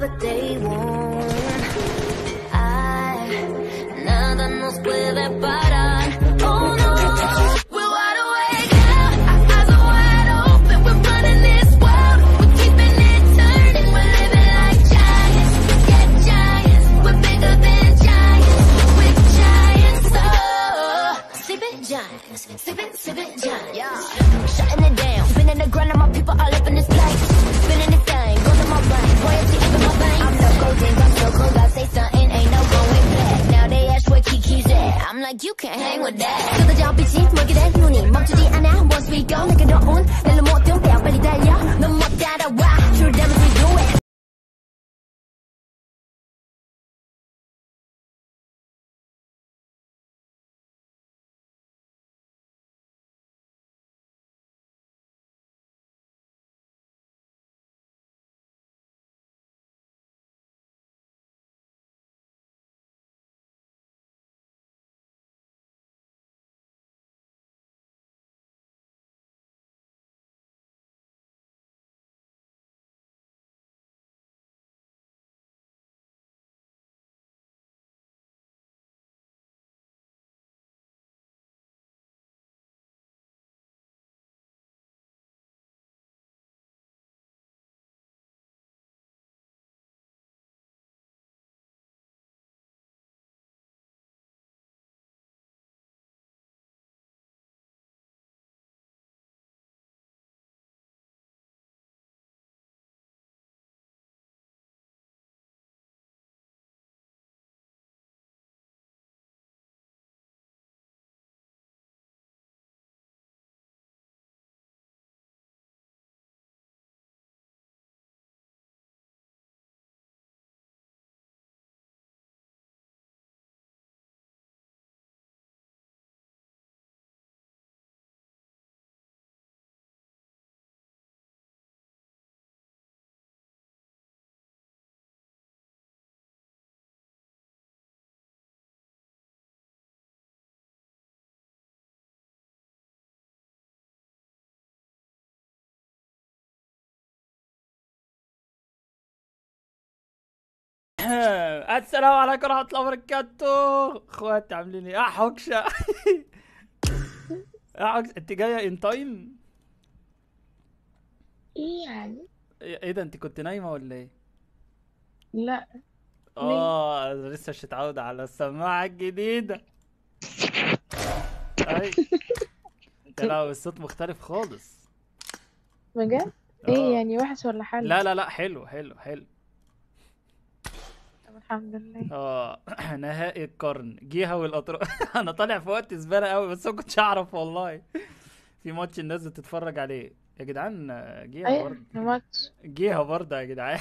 but they won't. Ay, nada nos puede parar. like, you can't hang with that. 쏟아져 빛이 멀게 된 눈이 멈추지 않아. Once we go. 내게 넣은 낼로 모든 뼈 빨리 달려. السلام عليكم ورحمة الله وبركاته. أخواتي عاملين إيه؟ يا حكشة يا حكشة أنت جاية ان تايم؟ إيه يعني؟ إيه ده أنت كنت نايمة ولا إيه؟ لا. آه لسه مش متعود على السماعة الجديدة. أي. يا لهوي الصوت مختلف خالص. بجد؟ آه. إيه يعني وحش ولا حلو؟ لا لا لا حلو حلو حلو. الحمد لله. آه نهائي القرن. جيها والاطراف أنا طالع في وقت زبالة قوي بس ما كنتش أعرف والله. في ماتش الناس بتتفرج عليه. يا جدعان جيها إيه برضه. الماتش جيها برضه يا جدعان.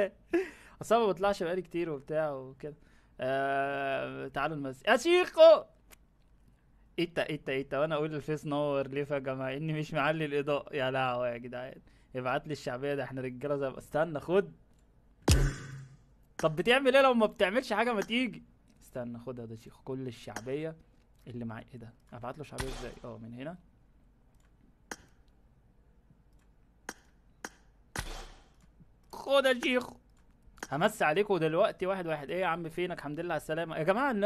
أصل ما بطلعش بقالي كتير وبتاع وكده. آه... تعالوا يا شيخو! إيتا إيتا إيتا. وأنا أقول ال face نور ليه فجأة مع إني مش معلي الإضاءة. يا لهوي يا جدعان. ابعت لي الشعبية ده إحنا رجالة زي استنى خد. طب بتعمل إيه لو ما بتعملش حاجة ما تيجي؟ استنى خدها ده شيخ كل الشعبية اللي معايا. إيه ده؟ ابعت له شعبية إزاي؟ آه من هنا. خد يا شيخ. همس عليكم دلوقتي واحد واحد. إيه يا عم فينك؟ الحمد لله على السلامة. يا جماعة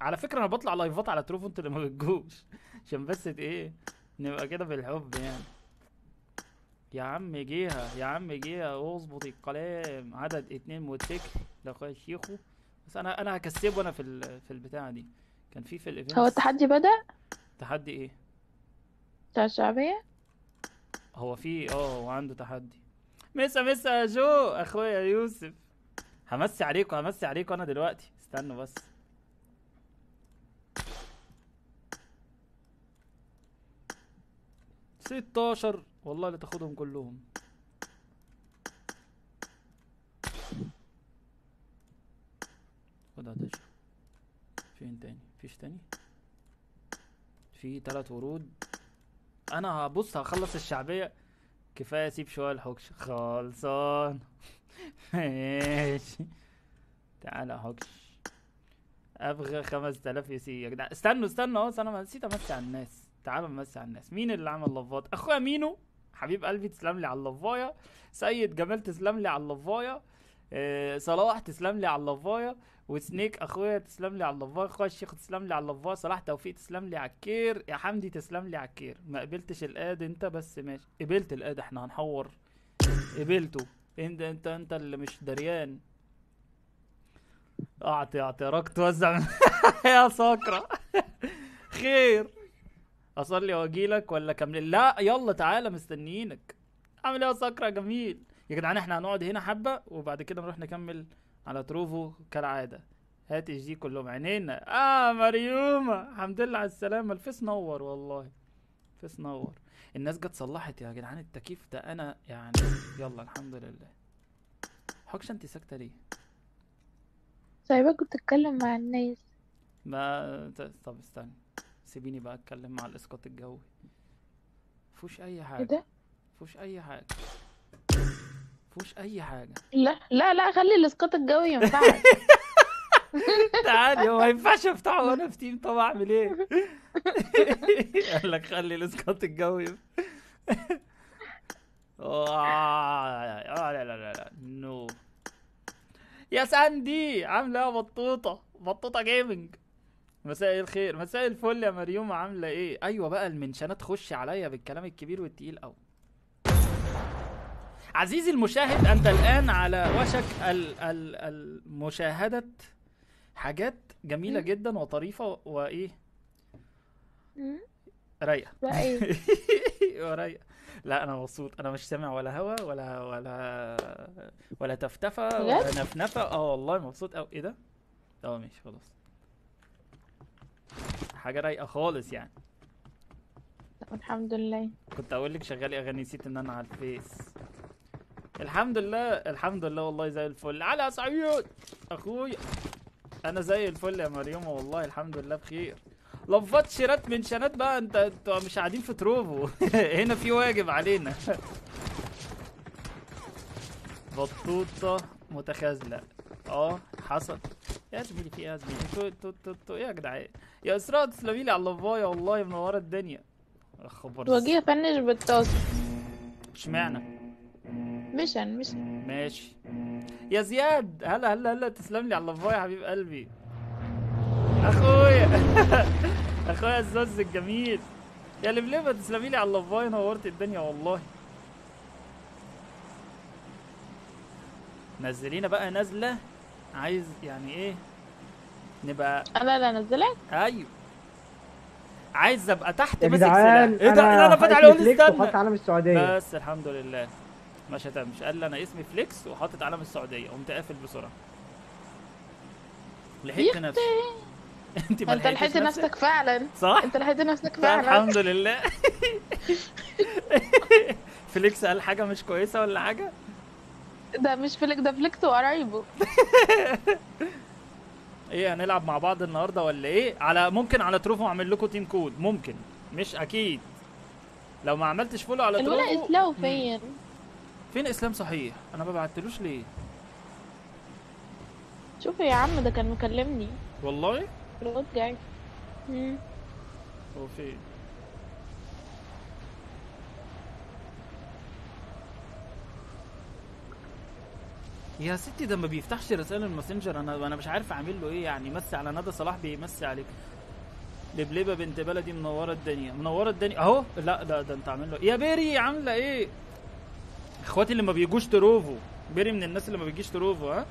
على فكرة أنا بطلع لايفات على تروفو أنتوا اللي ما بتجوش. عشان بس إيه نبقى كده بالحب يعني. يا عم جيها يا عم جيها. اظبط الكلام. عدد اتنين موتوسيكل لأخويا شيخو. بس أنا أنا هكسبه أنا في ال- في البتاعة دي. كان في في ال event. هو التحدي بدأ؟ تحدي إيه؟ بتاع الشعبية؟ هو في آه هو عنده تحدي. مسا مسا يا جو أخويا يوسف. همسي عليكم همسي عليكم أنا دلوقتي. استنوا بس. ستاشر والله اللي تاخدهم كلهم. خد شوف فين تاني فيش تاني في تلات ورود أنا هبص هخلص الشعبية كفاية اسيب شوية الحكش خلصان ماشي تعالى حكش أبغى خمس تلاف يا سي يا جدعان استنوا استنوا اهو أنا نسيت امسي على الناس تعالوا نمسي على الناس مين اللي عمل لفات اخويا مينو حبيب قلبي تسلم لي على اللفايه سيد جمال تسلم لي على اللفايه صلاح تسلم لي على اللفايه وسنيك أخويا تسلم لي على اللفايه أخويا الشيخ تسلم لي على اللفايه صلاح توفيق تسلم لي على الكير. يا حمدي تسلم لي على الكير. ما قبلتش الأد أنت بس ماشي. قبلت الأد إحنا هنحور. قبلته. أنت أنت أنت اللي مش دريان. أعطي أعطي. راك توزع يا سكرة خير. أصلي وأجيلك ولا كمل؟ لا يلا تعالى مستنيينك. عامل إيه يا سكرة جميل. يا جدعان إحنا هنقعد هنا حبة وبعد كده نروح نكمل على تروفو كالعادة. هات الجي كلهم. عينينا آه مريومة. الحمد لله على السلامة. الفيس نور والله. الفيس نور. الناس جت صلحت. يا جدعان التكييف ده أنا يعني يلا الحمد لله. حكش انت ساكتة ليه؟ سايباك بتتكلم مع الناس. ما طب استنى. سيبيني بقى أتكلم مع الإسقاط الجوي. مفيهوش أي إيه حاجة ده؟ مفيهوش أي حاجة. مفيهوش أي حاجة. لا لا لا خلي الإسقاط الجوي ينفعك تعالي هو ما ينفعش أفتحه وأنا في team طب أعمل إيه؟ قال لك خلي الإسقاط الجوي. آه لا لا لا لا no. يا ساندي عاملة إيه؟ يا بطوطة بطوطة جيمنج مساء الخير مساء الفل يا مريومة عاملة إيه؟ أيوه بقى المنشنات خش عليا بالكلام الكبير والتقيل قوي عزيزي المشاهد أنت الآن على وشك ال ال المشاهدة حاجات جميلة. جدا وطريفة وإيه؟ رايقة. لا إيه؟ ورايقة. لا أنا مبسوط. أنا مش سامع ولا هوا ولا ولا ولا تفتفه ولا؟ نفنفة. آه والله مبسوط قوي إيه ده؟ آه ماشي خلاص. حاجة رايقة خالص يعني. الحمد لله. كنت أقول لك شغالي أغاني نسيت إن أنا على الفيس. الحمد لله الحمد لله والله زي الفل. على سعيد أخويا أنا زي الفل يا مريم والله الحمد لله بخير. لفات شيرات منشنات بقى أنت أنتوا مش قاعدين في تروفو. هنا في واجب علينا. بطوطة متخاذلة. آه حصل. يا زميلي في إيه يا زميلي؟ أنتوا أنتوا أنتوا أنتوا إيه يا جدعان يا إسراء تسلمي لي على اللفايه والله منورة الدنيا. خبر. وجيه فنش بالطاسة اشمعنى؟ مشن مشن. ماشي. يا زياد هلا هلا هلا تسلم لي على اللفايه يا حبيب قلبي. أخويا. أخويا الزوز الجميل. يا لبلبة تسلمي لي على اللفايه نورت الدنيا والله. نزلينا بقى نازله عايز يعني إيه؟ نبقى أنا اللي انزلك أيوه. عايز أبقى تحت ماسك سلاح. إيه ده؟ أنا, أنا فاتح وحاطط استنى. علم السعودية. بس الحمد لله. ما شتمش قال لي أنا اسمي فليكس وحاطط علم السعودية. قمت قافل بسرعة. لحقت. نفسي. أنت ما أنت لحقت نفسك؟ فعلا. صح؟ أنت لحقت نفسك فعلا الحمد لله. فليكس قال حاجة مش كويسة ولا حاجة؟ ده مش فليك ده فليكس وقرايبه إيه هنلعب مع بعض النهارده ولا إيه؟ على ممكن على تروفو أعمل لكم team code ممكن. مش أكيد. لو ما عملتش follow على تروفو اسلام مم. فين؟ فين إسلام صحيح؟ أنا ما بعتلوش ليه؟ شوف يا عم ده كان مكلمني. والله؟ الواد جاي. هو فين؟ يا ستي ده ما بيفتحش رسائل الماسنجر. أنا أنا مش عارف أعمل له إيه يعني. مسي على ندى صلاح بيمسي عليك. لبلبة بنت بلدي منورة الدنيا. منورة الدنيا. أهو. لا ده ده أنت عامل له. يا بيري عاملة إيه؟ اخواتي اللي ما بيجوش تروفو. بيري من الناس اللي ما بيجيش تروفو ها؟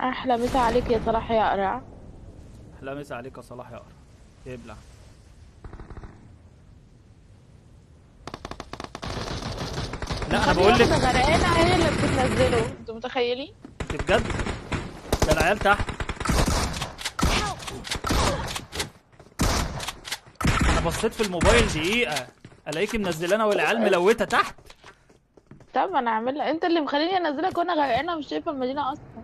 أحلى مسا عليك يا صلاح يا قرع لا مسا عليك يا صلاح يا قرا ابلع لا أنا بقول لك غرقانة هي اللي بتنزله. أنتوا متخيلين؟ بجد؟ ده العيال تحت. أنا بصيت في الموبايل دقيقة ألاقيكي منزلانة والعيال ملوتة تحت. طب أنا اعملها انت اللي مخليني انزلك وأنا غرقانة مش شايفة المدينة أصلا.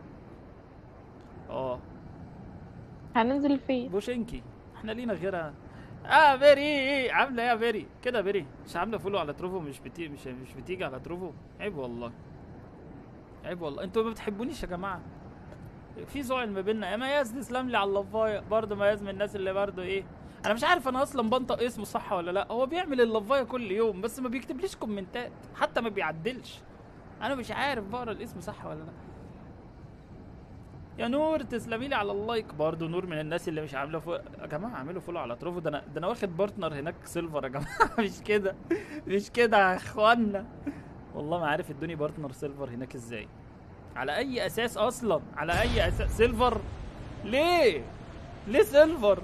آه. هننزل فين؟ بوشنكي. إحنا لينا غيرها. آه بيري عاملة إيه يا بيري كده بيري مش عاملة follow على تروفو؟ مش بتي مش مش بتيجي على تروفو؟ عيب والله. عيب والله. أنتوا ما بتحبونيش يا جماعة. في زعل ما بيننا. يا مياز تسلم لي على اللفايه برضه مياز من الناس اللي برضه إيه أنا مش عارف أنا أصلا بنطق اسمه صح ولا لأ. هو بيعمل اللفايه كل يوم بس ما بيكتبليش كومنتات حتى ما بيعدلش. أنا مش عارف بقرأ الاسم صح ولا لأ. يا نور تسلمي لي على ال like. برضه نور من الناس اللي مش عاملة follow يا جماعة اعملوا follow على تروفو ده أنا ده أنا واخد partner هناك silver يا جماعة. مش كده مش كده يا إخوانا. والله ما عارف ادوني partner silver هناك إزاي. على أي أساس أصلا؟ على أي أساس silver ليه؟ ليه silver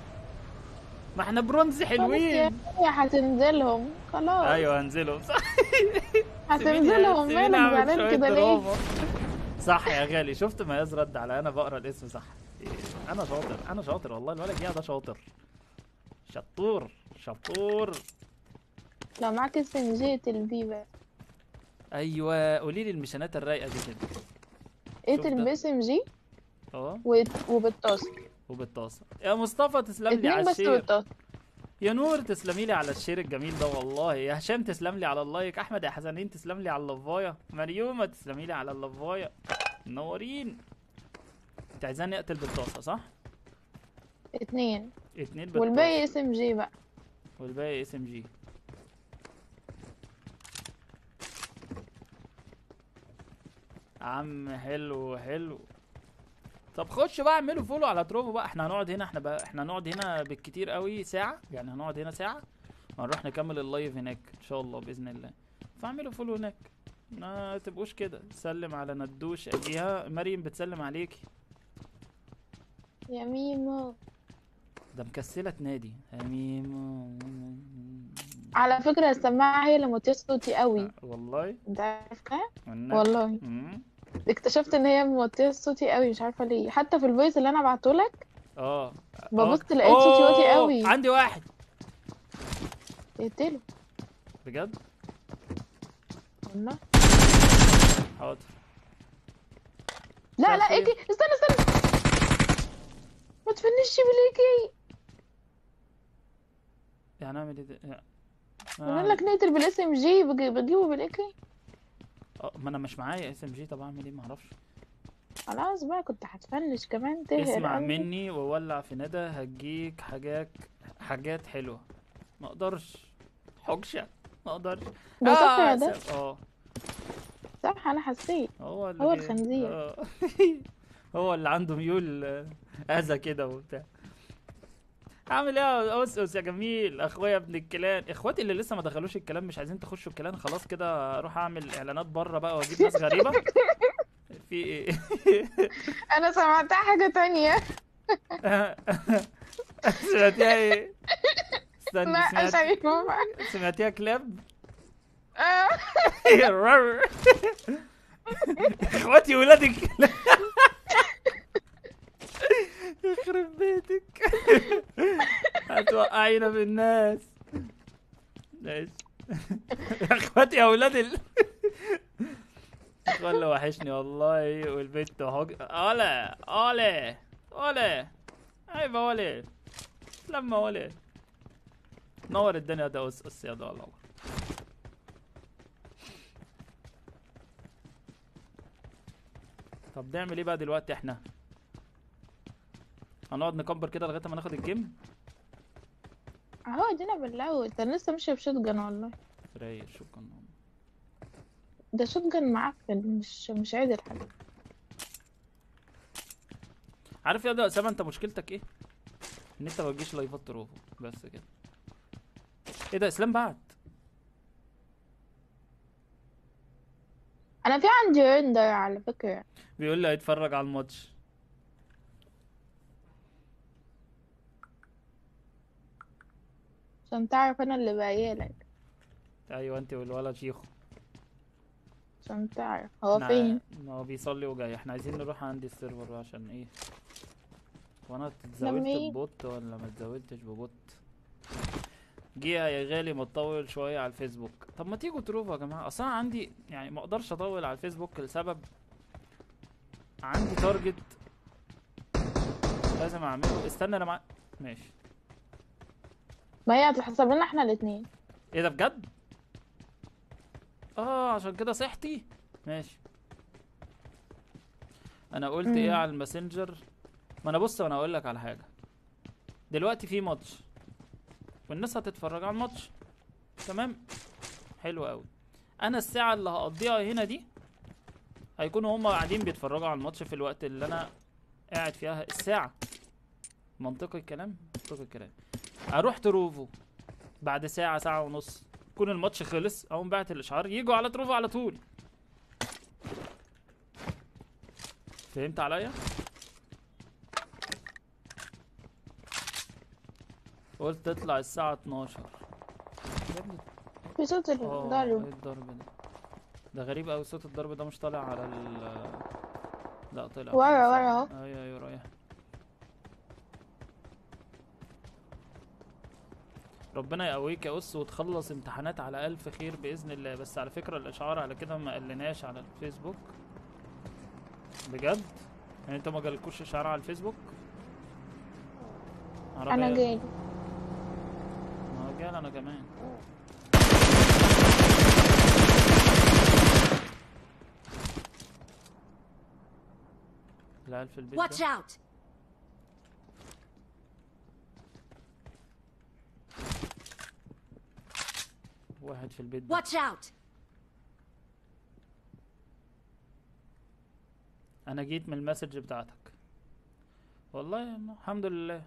ما إحنا برونز حلوين. يا هتنزلهم خلاص. أيوه هنزلهم صح هتنزلهم مالك زعلان كده ليه. صح يا غالي شفت مياز رد على أنا بقرأ الاسم صح. أنا شاطر أنا شاطر والله الولد ده شاطر. شطور شطور. لو معاك اسم جيت البي بقى أيوه قولي لي المشانات الرايقة دي كده. اقتل ده. باسم جي أه. وبالطاسة. وبالطاسة. يا مصطفى تسلم لي على الشير. يا نور تسلمي لي على ال share الجميل ده والله. يا هشام تسلم لي على ال like. أحمد يا حسنين تسلم لي على اللفايه مريومة تسلمي لي على اللفايه منورين انت عايزاني أقتل بالطاسة صح؟ اتنين. اتنين بالطاسة. والباقي SMG بقى. والباقي SMG عم حلو حلو. طب خش بقى اعملوا follow على تروفو بقى. إحنا هنقعد هنا إحنا بقى إحنا هنقعد هنا بالكتير قوي ساعة. يعني هنقعد هنا ساعة وهنروح نكمل ال live هناك إن شاء الله بإذن الله. فاعملوا follow هناك. ما تبقوش كده. سلم على ندوش. اديها مريم بتسلم عليكي يا ميمو. ده مكسلة تنادي يا ميمو. على فكرة السماعة هي اللي موطية صوتي قوي والله. انت عارفها. والله. اكتشفت إن هي موطية صوتي قوي مش عارفة ليه. حتى في ال voice اللي أنا بعتهولك آه. ببص آه. لقيت صوتي واطي قوي. عندي واحد. اقتله. بجد؟ والله حاضر. لا لا. AK استنى استنى. ما تفنش بال AK يعني أعمل إيه ده؟ يعني- بقول لك نقتل بال SMG بجي- بجيبه بال AK آه، ما أنا مش معايا SMG طب اعمل إيه ما أعرفش. خلاص بقى كنت هتفنش كمان تهر اسمع. مني وولع في ندى هجيك حاجات حاجات حلوة. ما أقدرش. حجشه ما أقدرش. ده صح يا آه، ده س- آه. صح أنا حسيت. هو اللي هو الخنزير. آه. هو اللي عنده ميول آه، آذى كده وبتاع. عامل إيه يا اسقس يا جميل أخويا ابن الكلان. إخواتي اللي لسه ما دخلوش الكلان مش عايزين تخشوا الكلان خلاص كده أروح أعمل إعلانات بره بقى وأجيب ناس غريبة. في إيه؟ أنا سمعتها حاجة تانية. سمعتيها إيه؟ استني لا سمعت سمعتيها كلاب؟ آه. إخواتي ولاد الكلاب يخرب بيتك. هتوقعينا في الناس. ماشي يا اخواتي يا أولاد ال والله وحشني والله والبنت حج اولا اولا اولا أيوه ولا لما ولا نور الدنيا ده اس أس يا ده والله طب نعمل إيه بقى دلوقتي إحنا؟ هنقعد نكبر كده لغاية ما ناخد الجيم؟ اهو ادينا بالله ده لسه ماشي بشوت جن والله. رايق شكرا ده shotgun معفن مش مش عادل حاجة عارف يا اسامه انت مشكلتك إيه؟ ان انت ما بتجيش لايفات تروفو بس كده. إيه ده اسلام بعت. أنا في عندي render على فكرة. بيقول لي هيتفرج على الماتش. عشان تعرف أنا اللي بايلك أيوه أنت والولد شيخو. عشان تعرف. هو فين؟ ما هو بيصلي وجاي. إحنا عايزين نروح عند السيرفر بقى عشان إيه؟ وأنا اتزودت؟ ببوت ولا ما اتزودتش ببوت؟ جيها يا غالي ما تطول شوية على الفيسبوك. طب ما تيجوا تروفوا يا جماعة. أصلا عندي يعني ما أقدرش أطول على الفيسبوك لسبب عندي تارجت لازم أعمله. استنى أنا مع ماشي. ما هي هتحسب لنا إحنا الاتنين. إيه ده بجد؟ آه عشان كده صحتي. ماشي. أنا قلت إيه مم. على الماسنجر؟ ما أنا بص أنا أقول لك على حاجة. دلوقتي في ماتش. والناس هتتفرج على الماتش. تمام؟ حلو قوي أنا الساعة اللي هقضيها هنا دي هيكونوا هما قاعدين بيتفرجوا على الماتش في الوقت اللي أنا قاعد فيها. الساعة. منطقي الكلام؟ منطقي الكلام. أروح Trovo. بعد ساعة ساعة ونص. يكون الماتش خلص أقوم باعت الإشعار. يجوا على Trovo على طول. فهمت عليا؟ قلت تطلع الساعة 12 يا ابني في صوت الضرب الضرب ده؟ ده غريب أوي صوت الضرب ده مش طالع على ال لا طلع. ورا ورا أهو. أيوه أيوه رايح ربنا يقويك يا أس وتخلص امتحانات على ألف خير بإذن الله. بس على فكرة الإشعار على كده ما قلناش على الفيسبوك. بجد؟ يعني أنتوا ما جالكوش إشعار على الفيسبوك؟ أنا. جاي ما جال أنا كمان. العيال في البيت Watch ده. واحد في البيت. Watch out! أنا جيت من المسج بتاعتك. والله الحمد لله.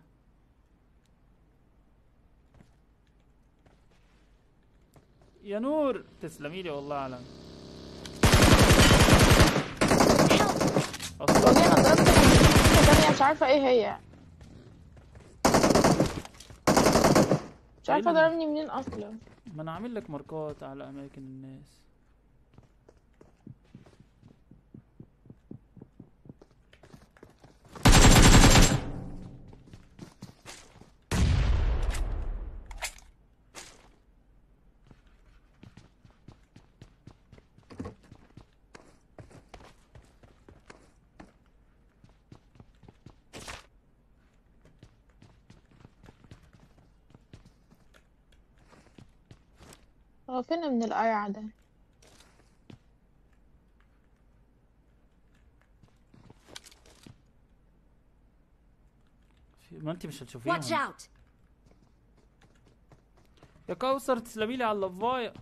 يا نور تسلمي لي والله تانية مش عارفة إيه هي. مش عارفة اللي- ضربني منين أصلا. ما أنا عامل لك ماركات على أماكن الناس. هو فين من القرع ده ما انت مش out! يا كوثر تسلمي لي على اللفايه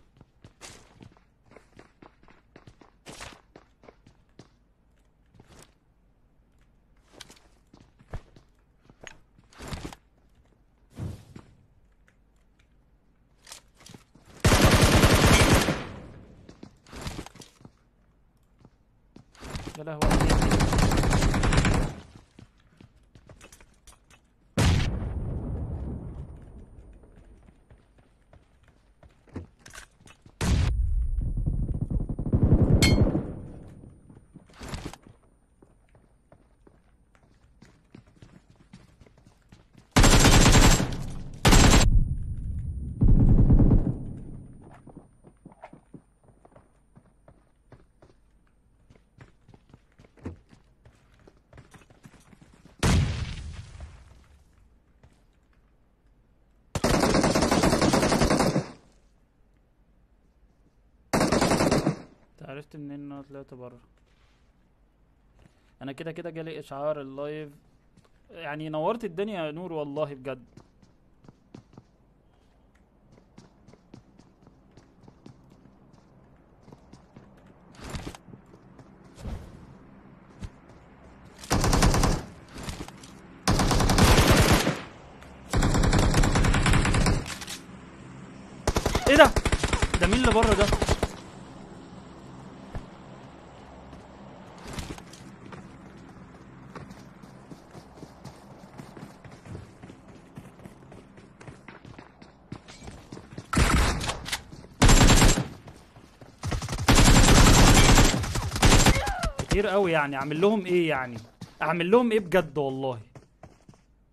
يا عرفت منين إن أنا طلعت بره أنا كده كده جالي إشعار اللايف يعني نورت الدنيا يا نور والله بجد إيه ده ده مين اللي بره ده كتير قوي يعني. أعمل لهم إيه يعني؟ أعمل لهم إيه بجد والله؟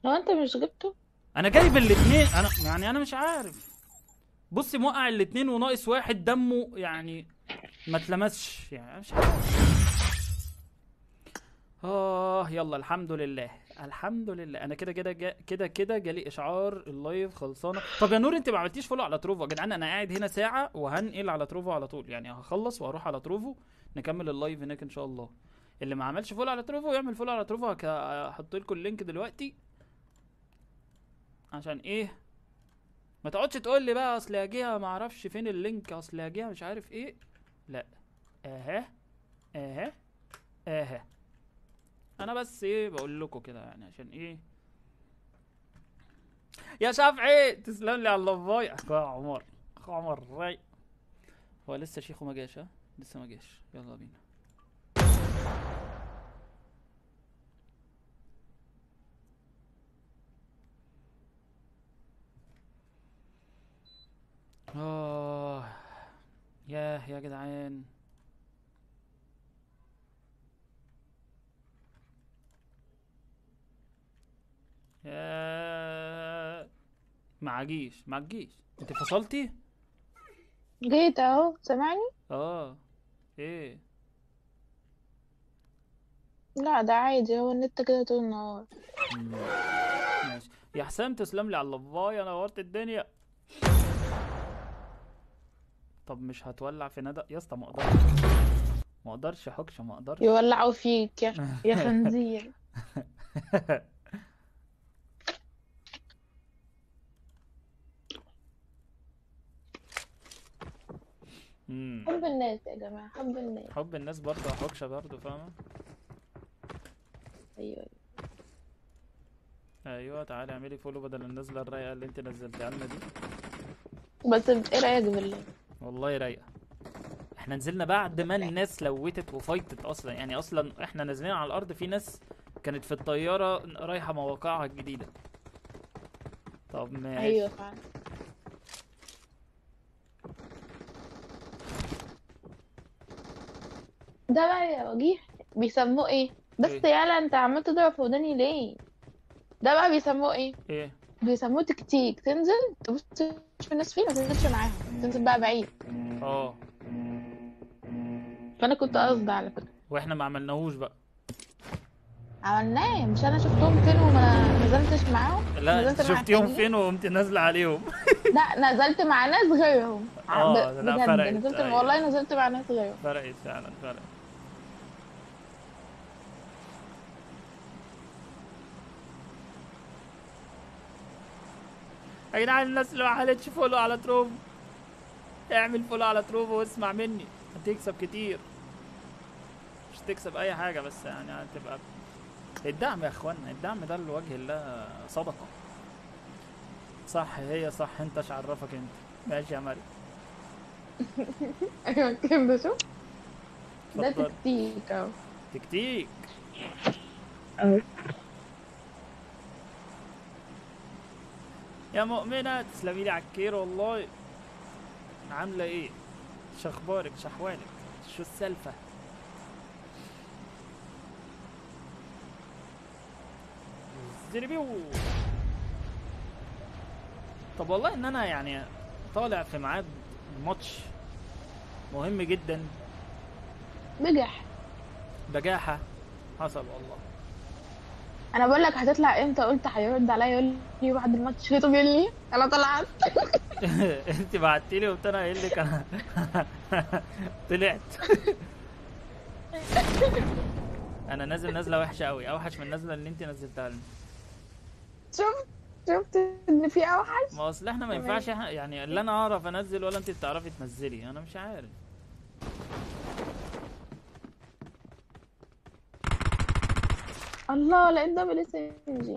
هو أنت مش جبته؟ أنا جايب الاتنين. أنا يعني أنا مش عارف. بصي موقع الاتنين وناقص واحد دمه يعني ما اتلمسش يعني. مش عارف. آه يلا الحمد لله. الحمد لله. أنا كده كده كده كده جالي إشعار ال live خلصانة. طب يا نور أنت ما عملتيش follow على Trovo يا جدعان أنا قاعد هنا ساعة وهنقل على Trovo على طول. يعني هخلص وأروح على Trovo نكمل ال live هناك إن شاء الله. اللي ما عملش follow على Trovo يعمل follow على Trovo. هحط لكم ال link دلوقتي. عشان إيه؟ ما تقعدش تقول لي بقى أصل GEHA ما أعرفش فين ال link أصل GEHA مش عارف إيه. لا. أها أها أها أنا بس إيه بقول لكم كده يعني عشان إيه؟ يا شافعي تسلم لي على اللفاي أخويا عمر. أخويا عمر رايق. هو لسه شيخه ما جاش ها؟ لسه ما جاش. يلا بينا. آه. ياه يا جدعان. يا معجيش معجيش انت فصلتي؟ جيت اهو سامعني؟ آه. إيه؟ لا ده عادي. هو النت كده طول النهار. مم. ماشي. يا حسام تسلم لي على اللفايه نورت الدنيا. طب مش هتولع في ندى؟ يا اسطى ما أقدرش. ما أقدرش حكشه ما أقدرش. يولعوا فيك يا يا خنزير. مم. حب الناس يا جماعة حب الناس. حب الناس برضه حكشه برضه فاهمة؟ أيوه. أيوه تعالي اعملي فولو بدل النزله الرايقة اللي انت نزلتها لنا دي. بس إيه رأيك بالله والله رايقة. إحنا نزلنا بعد ما الناس لوتت وفايتت أصلا. يعني أصلا إحنا نازلين على الأرض في ناس كانت في الطيارة رايحة مواقعها الجديدة. طب ماشي. أيوه فعلا. ده بقى يا وجيه بيسموه إيه؟ بس إيه؟ يالا أنت عمال تضرب في وداني ليه؟ ده بقى بيسموه إيه؟ إيه؟ بيسموه تكتيك تنزل تبص تشوف الناس فين ما تنزلش معاهم. تنزل بقى بعيد. آه. فأنا كنت قصدي على فكرة. وإحنا ما عملناهوش بقى. عملناه مش أنا شفتهم فين وما نزلتش معاهم؟ لا نزلت شفتيهم. فين وقمت نازلة عليهم؟ لا نزلت مع ناس غيرهم. ب- لا، فرقت، نزلت أيوة. والله نزلت مع ناس غيرهم. فرقت فعلا فرقت. يا جدعان الناس اللي ما عملتش follow على Trovo اعمل follow على Trovo واسمع مني. هتكسب كتير. مش تكسب أي حاجة بس يعني هتبقى الدعم يا إخوانا. الدعم ده لوجه الله صدقة. صح هي صح. أنت إيش عرفك أنت. ماشي يا مريم. أيوه شوف ده اتفضل. تكتيك أهو. تكتيك. يا مؤمنة تسلمي لي على الكير والله. عاملة إيه؟ شخبارك؟ شحوالك؟ شو السالفة؟ زربيو. طب والله إن أنا يعني طالع في ميعاد ماتش مهم جدا. بجح بجاحة حصل والله أنا بقول لك هتطلع إمتى؟ قلت هيرد عليا يقول لي بعد الماتش. لقيته بيقول لي أنا طلعت. انت بعتيلي وقلت أنا قايل لك أنا طلعت. أنا نازل نازلة وحشة قوي اوحش من النازلة اللي انت نزلتها لنا. شفت؟ شفت ان في اوحش؟ ما اصل إحنا ما. ينفعش يعني لا أنا اعرف انزل ولا انت بتعرفي تنزلي أنا مش عارف. الله لقيت double SMG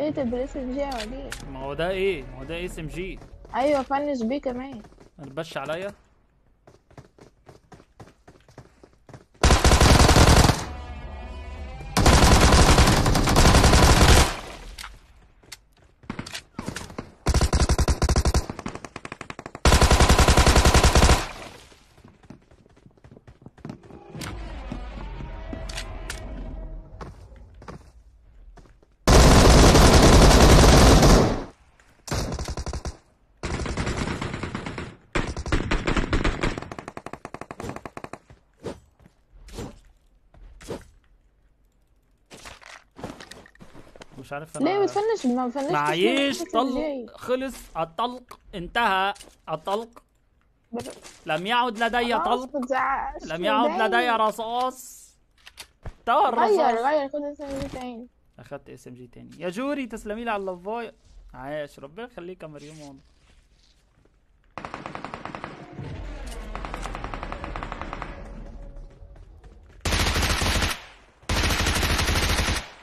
إيه double SMG ما هو ده إيه؟ ما هو ده SMG؟ أيوه فنش بيه كمان. ما تبش عليا. مش عارف أنا ليه بتفنش ما بفنشش معيش؟ طلق خلص الطلق انتهى الطلق. لم يعد لدي طلق. ما لم يعد. لدي رصاص. غير الرصاص. غير خد SMG تاني. أخدت SMG تاني. يا جوري تسلمي لي على اللفايه عاش ربنا يخليك يا مريم والله.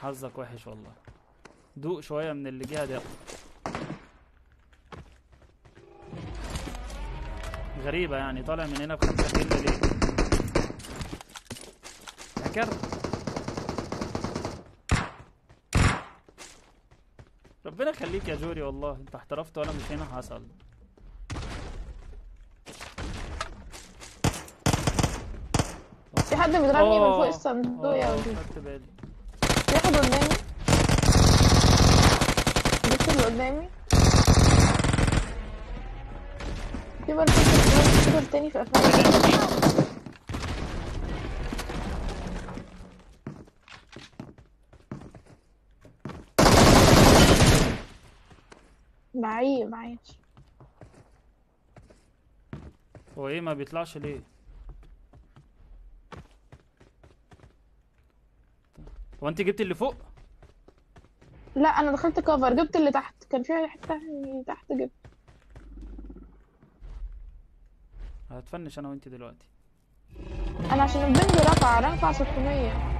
حظك وحش والله. دوق شوية من اللي جه ده. غريبة يعني طالع من هنا بخمسة كيلو ليه؟ فاكر؟ ربنا يخليك يا جوري والله انت احترفت وأنا مش هنا حصل في حد بيضربني من فوق الصندوق يا ولدي خدت بالي. في واحد قدامي؟ جبت اللي قدامي في برضه في تاني في قفايا بعيد بعيد هو إيه ما بيطلعش ليه؟ هو أنت جبت اللي فوق؟ لا أنا دخلت كفر جبت اللي تحت. كان في تاني تحت؟ جبت. هتفنش أنا وأنت دلوقتي. أنا عشان البنج رفع رفع 600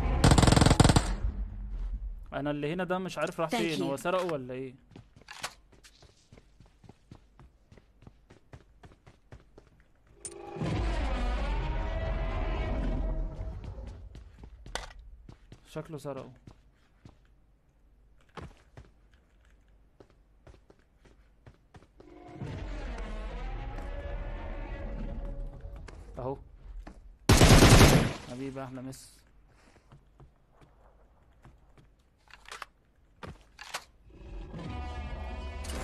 أنا اللي هنا ده مش عارف راح فين. هو سرقه ولا إيه؟ شكله سرقه. حبيبي أحلى مس.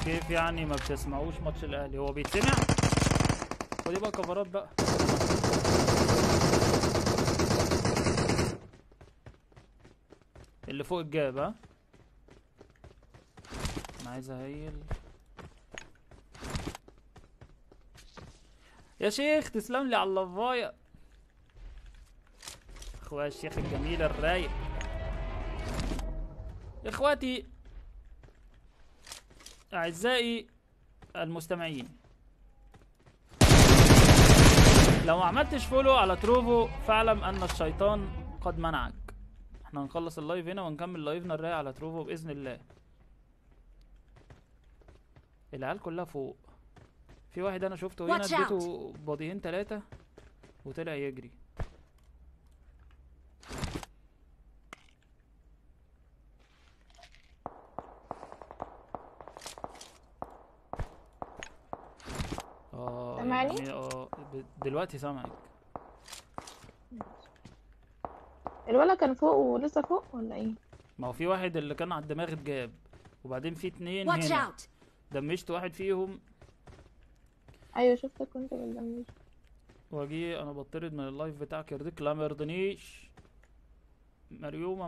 كيف يعني ما بتسمعوش ماتش الأهلي؟ هو بيتسمع؟ خدي بقى كفرات بقى. اللي فوق الجاب ها؟ أنا عايز أهيل. يا شيخ تسلم لي على اللفايه اخويا الشيخ الجميل الرايق إخواتي أعزائي المستمعين. لو ما عملتش follow على Trovo فاعلم أن الشيطان قد منعك. إحنا هنخلص ال live هنا ونكمل live نا الرايق على Trovo بإذن الله. العيال كلها فوق. في واحد أنا شفته هنا اديته بوديهين تلاتة وطلع يجري آه سامعني؟ يعني آه ب- دلوقتي سامعك. الولد كان فوق ولسه فوق ولا إيه؟ ما هو في واحد اللي كان على الدماغ اتجاب وبعدين في اتنين هنا! دمجت واحد فيهم. أيوه شفتك كنت بال damage واجي أنا بطرد من ال live بتاعك يرضيك لا ما يرضنيش. مريومة